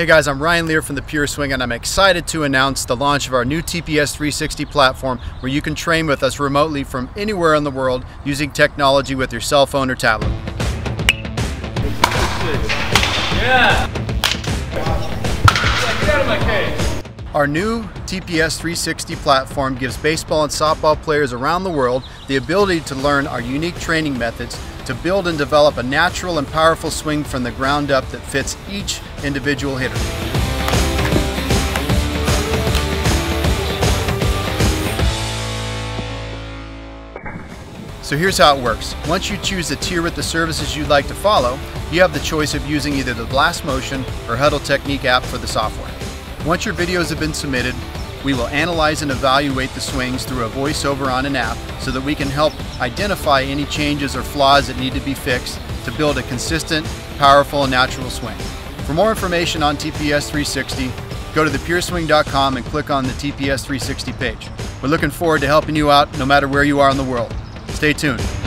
Hey guys, I'm Ryan Lehr from the Pure Swing and I'm excited to announce the launch of our new TPS 360 platform where you can train with us remotely from anywhere in the world using technology with your cell phone or tablet. Yeah! Get out of my! Our new TPS 360 platform gives baseball and softball players around the world the ability to learn our unique training methods to build and develop a natural and powerful swing from the ground up that fits each individual hitter. So here's how it works. Once you choose the tier with the services you'd like to follow, you have the choice of using either the Blast Motion or Hudl Technique app for the software. Once your videos have been submitted, we will analyze and evaluate the swings through a voiceover on an app so that we can help identify any changes or flaws that need to be fixed to build a consistent, powerful, and natural swing. For more information on TPS 360, go to thepureswing.com and click on the TPS 360 page. We're looking forward to helping you out no matter where you are in the world. Stay tuned.